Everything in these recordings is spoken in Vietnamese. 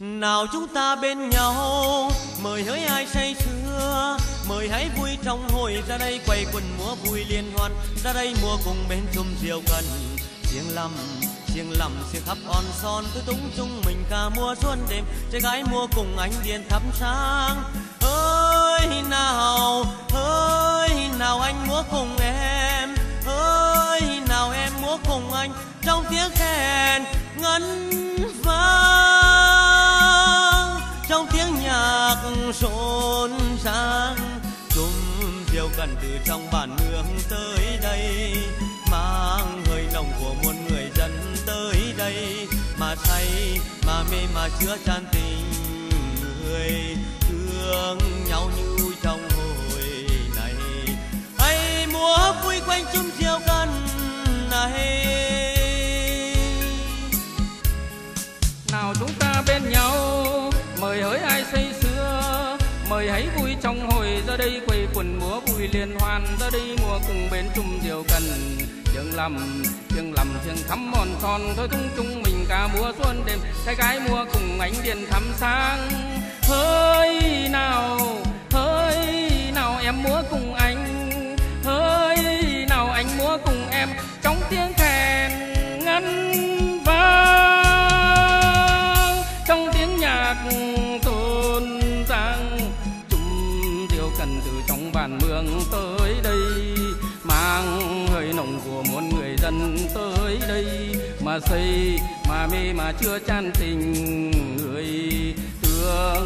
nào chúng ta bên nhau, mời hỡi ai say sưa, mời hãy vui trong hội, ra đây quay quần múa vui liên hoan, ra đây mua cùng bên chung rượu cần. Tiếng lầm tiếng lầm tiếng khắp on son tôi túng chung mình ca mùa xuân đêm, trai gái mua cùng ánh điện thắp sáng. Ơi nào ơi nào anh múa cùng em ơi nào em múa cùng anh trong tiếng khen ngân vang. Tiếng nhạc rộn ràng chùm diều cần từ trong bản nương tới đây, mang hơi nồng của muôn người dân tới đây. Mà say, mà mê, mà chứa chan tình người, thương nhau như vui trong hồi này. Hay múa vui quanh chung diều cần này. Nào chúng ta bên nhau. Đây quây quần múa vui liên hoan, ra đây mùa cùng bên chung điều cần. Tiếng lầm tiếng lầm, tiếng thắm mòn son, thôi tung chung mình cả mùa xuân đêm. Trai gái mua cùng ánh điện thắm sáng. Hỡi nào hỡi nào em múa cùng anh? Hỡi nào anh múa cùng em? Trong tiếng kèn ngân vang, trong tiếng nhạc tôi trong bản mường tới đây, mang hơi nồng của muôn người dân tới đây, mà xây, mà mê, mà chưa chan tình người thương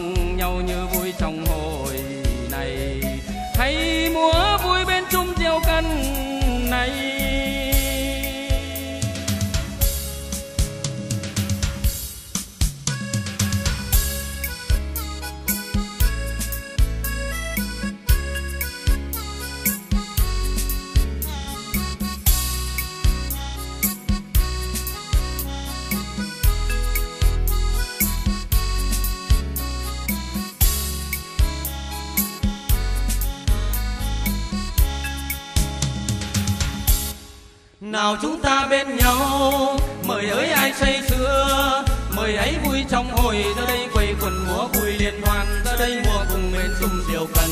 nào chúng ta bên nhau? Mời ấy ai say sưa? Mời ấy vui trong hồi ra đây quầy quần múa vui liên hoan. Ra đây mùa cùng bên chung diều cần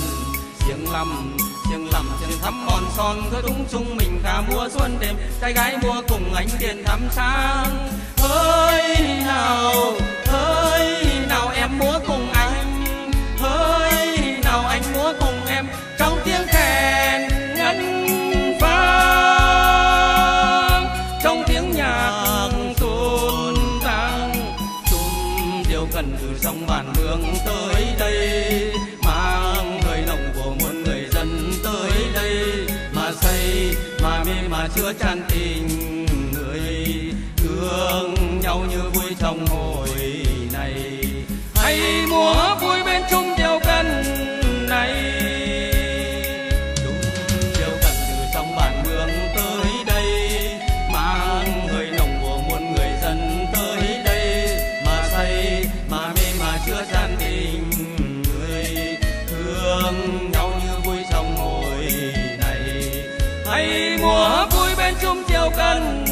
tiếng lầm tiếng lầm tiếng thắm mòn son. Thôi tung chung mình ca múa xuân đêm, trai gái mua cùng ánh tiền thắm sáng. Ơi, nào! Phản trong bản mường tới đây, mang hơi nồng của muôn người dân tới đây, mà xây mà mê, mà chưa chan tình người. Thương nhau như vui trong hồi này. Hay múa vui bên chung thương nhau như vui trong hồi này. Hãy múa vui bên chung treo cân.